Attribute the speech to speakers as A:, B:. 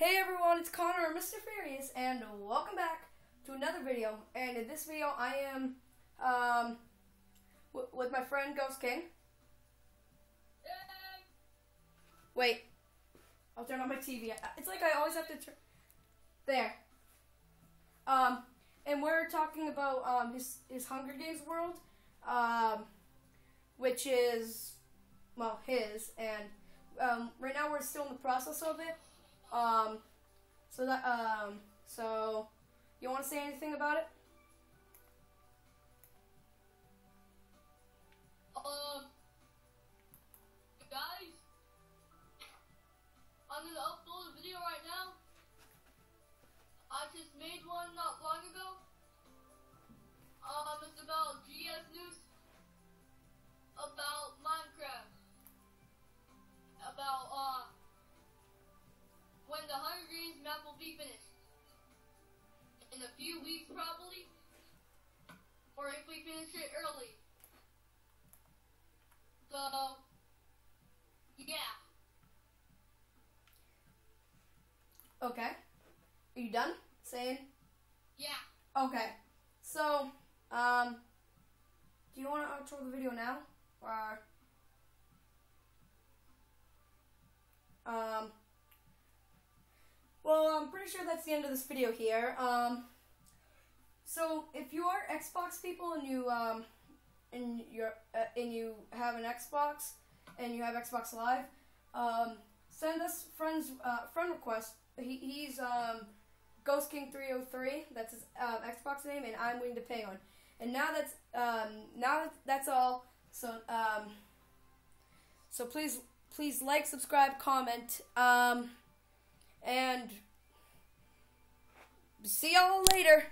A: Hey everyone, it's Connor, Mr. Furious, and welcome back to another video. And in this video, I am um, with my friend Ghost King. Wait, I'll turn on my TV. It's like I always have to turn. There. Um, and we're talking about um, his his Hunger Games world, um, which is well his, and um, right now we're still in the process of it. Um, so that um, so you want to say anything about it?
B: Um, guys, I'm gonna upload a video right now. I just made one not long ago. Um, it's about GS news, be finished. In a few weeks, probably, or if we finish it early. So, yeah.
A: Okay. Are you done saying?
B: Yeah.
A: Okay. So, um, do you want to outro the video now, or um? I'm pretty sure that's the end of this video here. Um, so if you are Xbox people and you um, and you're uh, and you have an Xbox and you have Xbox Live, um, send us friends uh, friend request. He, he's um, Ghost King three hundred three. That's his uh, Xbox name, and I'm the Penguin. And now that's um, now that that's all. So um, so please please like, subscribe, comment. Um, and see y'all later.